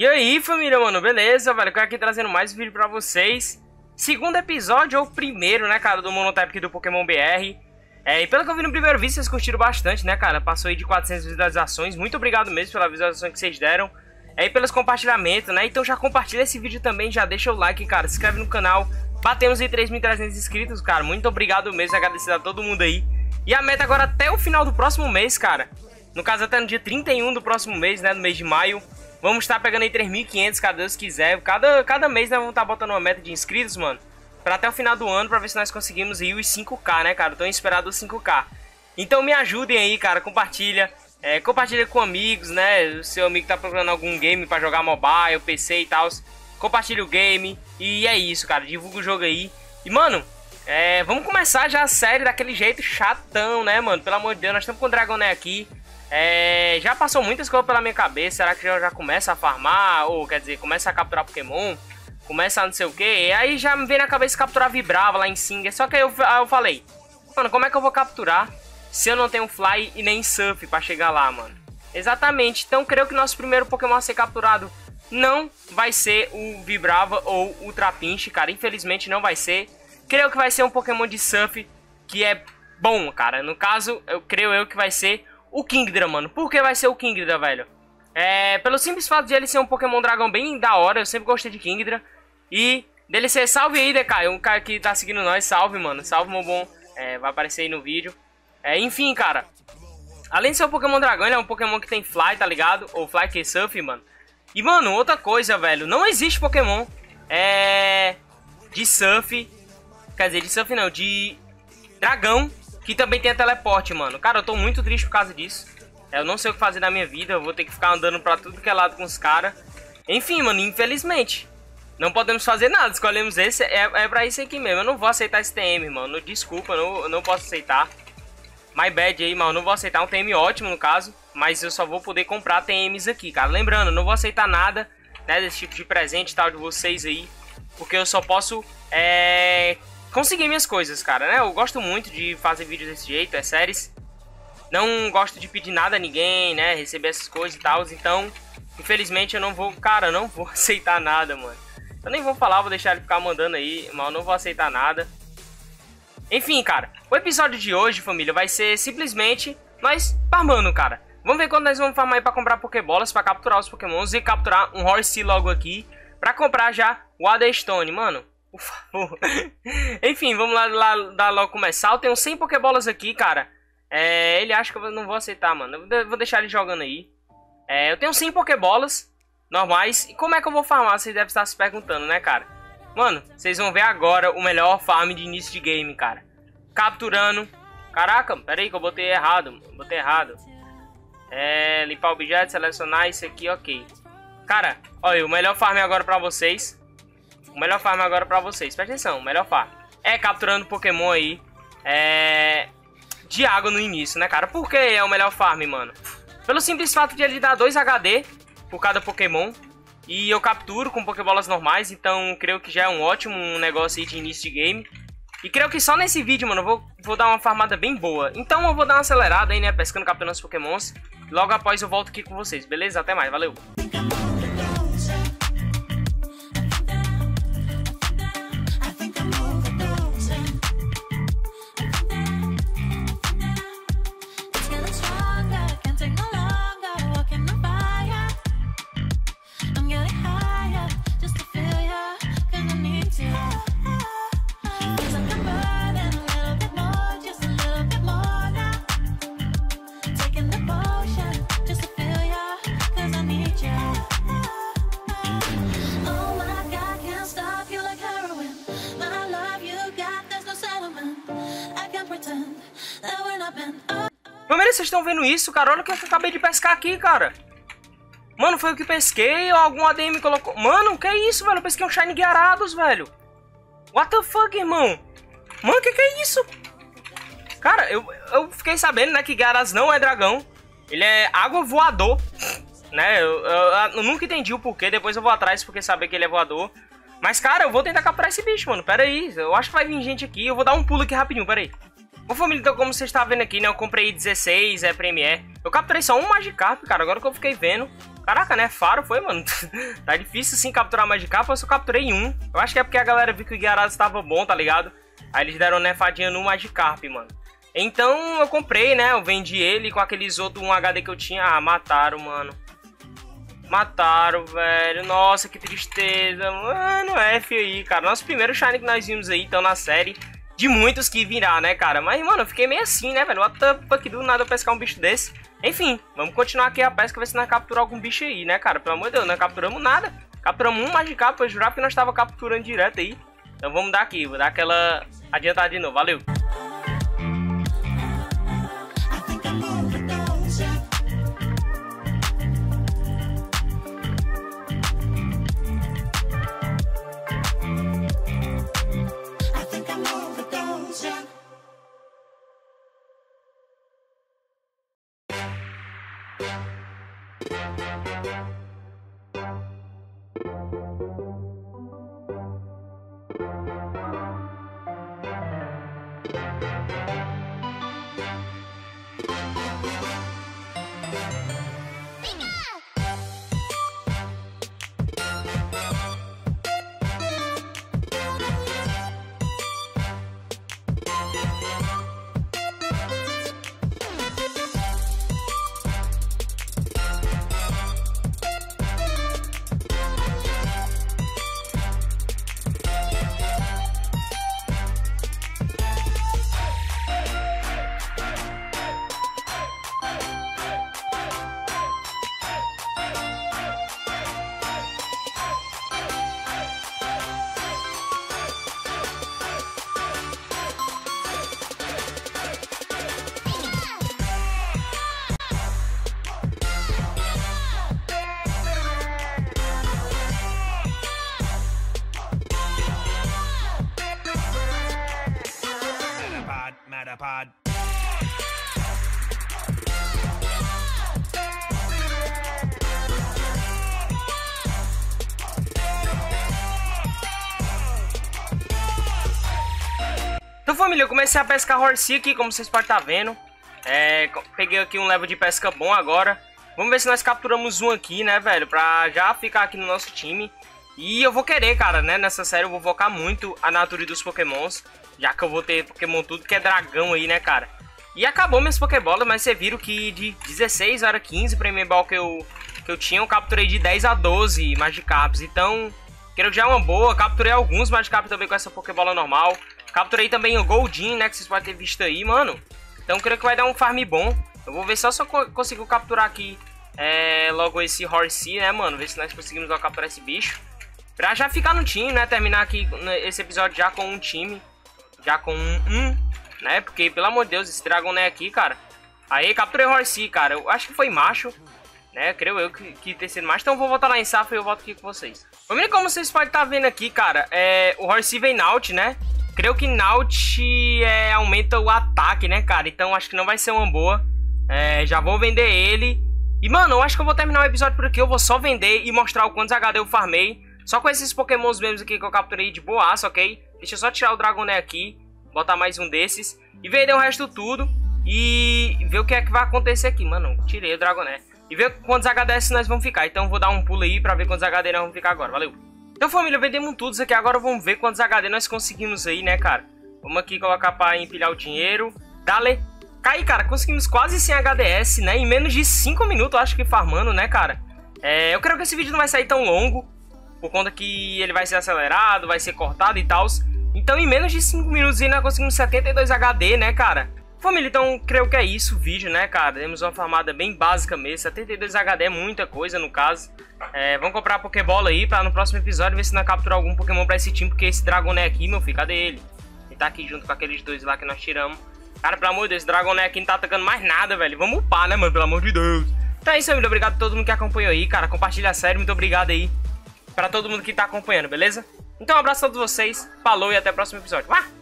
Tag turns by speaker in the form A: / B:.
A: E aí, família, mano, beleza, velho? Eu aqui trazendo mais um vídeo pra vocês. Segundo episódio, ou primeiro, né, cara, do Monotype do Pokémon BR. É, e pelo que eu vi no primeiro vídeo, vocês curtiram bastante, né, cara? Passou aí de 400 visualizações. Muito obrigado mesmo pela visualização que vocês deram. É, e pelos compartilhamentos, né? Então já compartilha esse vídeo também, já deixa o like, cara. Se inscreve no canal. Batemos em 3.300 inscritos, cara. Muito obrigado mesmo, agradecer a todo mundo aí. E a meta agora até o final do próximo mês, cara. No caso, até no dia 31 do próximo mês, né? No mês de maio. Vamos estar pegando aí 3.500, cada Deus quiser. Cada, cada mês nós vamos estar botando uma meta de inscritos, mano. Pra até o final do ano, pra ver se nós conseguimos aí os 5k, né, cara? Tô esperado os 5k. Então me ajudem aí, cara. Compartilha. É, compartilha com amigos, né? O seu amigo tá procurando algum game pra jogar mobile, PC e tal. Compartilha o game. E é isso, cara. Divulga o jogo aí. E, mano, é, vamos começar já a série daquele jeito chatão, né, mano? Pelo amor de Deus, nós estamos com o Dragoné aqui. É, já passou muitas coisas pela minha cabeça. Será que já, já começa a farmar? Ou quer dizer, começa a capturar Pokémon? Começa a não sei o que. E aí já me veio na cabeça capturar Vibrava lá em Singer. Só que aí eu, aí eu falei, mano, como é que eu vou capturar se eu não tenho Fly e nem Surf pra chegar lá, mano? Exatamente. Então creio que nosso primeiro Pokémon a ser capturado não vai ser o Vibrava ou o Trapinch, cara. Infelizmente não vai ser. Creio que vai ser um Pokémon de Surf que é bom, cara. No caso, eu creio eu que vai ser o Kingdra, mano. Por que vai ser o Kingdra, velho? É, pelo simples fato de ele ser um Pokémon dragão bem da hora, eu sempre gostei de Kingdra. E dele ser salve aí, DK, um cara que tá seguindo nós, salve, mano. Salve, meu bom. É, vai aparecer aí no vídeo. É, enfim, cara. Além de ser um Pokémon dragão, ele é um Pokémon que tem Fly, tá ligado? Ou Fly que Surf, mano. E, mano, outra coisa, velho. Não existe Pokémon é, de Surf. Quer dizer, de Surf não, de dragão que também tem a teleporte, mano. Cara, eu tô muito triste por causa disso. Eu não sei o que fazer na minha vida. Eu vou ter que ficar andando pra tudo que é lado com os caras. Enfim, mano, infelizmente. Não podemos fazer nada. Escolhemos esse. É, é pra isso aqui mesmo. Eu não vou aceitar esse TM, mano. Desculpa, eu não, eu não posso aceitar. My bad aí, mano. Eu não vou aceitar um TM ótimo, no caso. Mas eu só vou poder comprar TMs aqui, cara. Lembrando, não vou aceitar nada né, desse tipo de presente tal de vocês aí. Porque eu só posso é, conseguir minhas coisas, cara, né? Eu gosto muito de fazer vídeos desse jeito, é séries. Não gosto de pedir nada a ninguém, né? Receber essas coisas e tal. Então, infelizmente eu não vou, cara, não vou aceitar nada, mano. Eu nem vou falar, vou deixar ele ficar mandando aí, mas eu não vou aceitar nada. Enfim, cara, o episódio de hoje, família, vai ser simplesmente nós farmando, cara. Vamos ver quando nós vamos farmar aí pra comprar Pokébolas, pra capturar os Pokémons e capturar um Horsey logo aqui. Pra comprar já o Adestone, mano. Por favor. Enfim, vamos lá, lá dar logo começar. Eu tenho 100 Pokébolas aqui, cara. É, ele acha que eu não vou aceitar, mano. Eu vou deixar ele jogando aí. É, eu tenho 100 Pokébolas normais. E como é que eu vou farmar? Vocês devem estar se perguntando, né, cara? Mano, vocês vão ver agora o melhor farm de início de game, cara. Capturando. Caraca, pera aí que eu botei errado. Botei errado. É, limpar objeto, selecionar isso aqui, ok. Cara, olha, o melhor farm agora pra vocês o melhor farm agora pra vocês. Presta atenção, melhor farm. É capturando Pokémon aí. É... De água no início, né, cara? Por que é o melhor farm, mano? Pelo simples fato de ele dar 2 HD por cada Pokémon. E eu capturo com Pokébolas normais. Então, creio que já é um ótimo negócio aí de início de game. E creio que só nesse vídeo, mano, eu vou, vou dar uma farmada bem boa. Então eu vou dar uma acelerada aí, né, pescando, capturando os pokémons. Logo após eu volto aqui com vocês, beleza? Até mais, valeu! Vocês estão vendo isso, cara? Olha o que eu acabei de pescar aqui, cara. Mano, foi o que pesquei ou algum ADM colocou... Mano, que é isso, velho? Eu pesquei um Shine Guiarados, velho. What the fuck, irmão? Mano, que que é isso? Cara, eu, eu fiquei sabendo, né, que Guiarados não é dragão. Ele é água voador, né? Eu, eu, eu, nunca entendi o porquê, depois eu vou atrás porque saber que ele é voador. Mas, cara, eu vou tentar capturar esse bicho, mano. Pera aí, eu acho que vai vir gente aqui. Eu vou dar um pulo aqui rapidinho, pera aí. Bom, família, então como você está vendo aqui, né, eu comprei 16 é, Premiere. Eu capturei só um Magikarp, cara, agora que eu fiquei vendo. Caraca, né? Faro foi, mano. tá difícil sim capturar Magikarp, eu só capturei um. Eu acho que é porque a galera viu que o Gyarados estava bom, tá ligado? Aí eles deram nefadinha no Magikarp, mano. Então eu comprei, né? Eu vendi ele com aqueles outros 1 HD que eu tinha. Ah, mataram, mano. Mataram, velho. Nossa, que tristeza. Mano, F aí, cara. Nosso primeiro Shine que nós vimos aí, então, na série. De muitos que virá, né, cara? Mas, mano, eu fiquei meio assim, né, velho? What the fuck, do nada eu pescar um bicho desse. Enfim, vamos continuar aqui a pesca, ver se nós capturamos algum bicho aí, né, cara? Pelo amor de Deus, não capturamos nada. Capturamos um Magikarp, eu jurar que nós estava capturando direto aí. Então vamos dar aqui, vou dar aquela adiantada de novo. Valeu! Thank you. Então família, eu comecei a pescar Horsey aqui, como vocês podem estar tá vendo. É, peguei aqui um level de pesca bom agora. Vamos ver se nós capturamos um aqui, né, velho? Pra já ficar aqui no nosso time. E eu vou querer, cara, né? Nessa série eu vou focar muito a natureza dos pokémons. Já que eu vou ter Pokémon tudo que é dragão aí, né, cara? E acabou minhas Pokébolas, mas vocês viram que de 16 era 15 Premier Ball que eu, que eu tinha, eu capturei de 10 a 12 Magikarps. Então, quero já uma boa. Capturei alguns Magikarps também com essa Pokébola normal. Capturei também o Goldin, né, que vocês podem ter visto aí, mano. Então, creio que vai dar um farm bom. Eu vou ver só se eu consigo capturar aqui é, logo esse Horsey, né, mano? Ver se nós conseguimos capturar esse bicho. Pra já ficar no time, né? Terminar aqui esse episódio já com um time já com um, um, né? Porque, pelo amor de Deus, esse Dragoné aqui, cara. Aí, capturei o Horsey, cara. Eu acho que foi macho, né? Creio eu que, que ter sido macho. Então, vou voltar lá em Safra e eu volto aqui com vocês. Família, como vocês podem estar tá vendo aqui, cara, é, o Horsey vem Naut, né? Creio que Naut é, aumenta o ataque, né, cara? Então, acho que não vai ser uma boa. É, já vou vender ele. E, mano, eu acho que eu vou terminar o episódio por aqui. Eu vou só vender e mostrar o quantos HD eu farmei. Só com esses pokémons mesmo aqui que eu capturei de boaça, ok? Deixa eu só tirar o Dragoné aqui, botar mais um desses e vender o resto tudo e ver o que é que vai acontecer aqui, mano. Tirei o Dragoné. E ver quantos HDS nós vamos ficar. Então vou dar um pulo aí pra ver quantos HD nós vamos ficar agora. Valeu. Então família, vendemos tudo isso aqui. Agora vamos ver quantos HD nós conseguimos aí, né, cara. Vamos aqui colocar pra empilhar o dinheiro. Dale. Cai, cara. Conseguimos quase 100 HDS, né? Em menos de 5 minutos, acho que farmando, né, cara. É, eu creio que esse vídeo não vai sair tão longo. Por conta que ele vai ser acelerado, vai ser cortado e tal. Então em menos de 5 minutos ainda conseguimos 72 HD, né, cara? Família, então creio que é isso o vídeo, né, cara? Temos uma farmada bem básica mesmo. 72 HD é muita coisa, no caso. É, vamos comprar Pokébola aí pra no próximo episódio ver se nós capturar algum Pokémon pra esse time. Porque esse Dragoné aqui, meu filho, cadê ele? Ele tá aqui junto com aqueles dois lá que nós tiramos. Cara, pelo amor de Deus, esse Dragoné aqui não tá atacando mais nada, velho. Vamos upar, né, mano? Pelo amor de Deus. Então é isso, família. Obrigado a todo mundo que acompanhou aí, cara. Compartilha a série. Muito obrigado aí pra todo mundo que tá acompanhando, beleza? Então um abraço a todos vocês, falou e até o próximo episódio. Ah!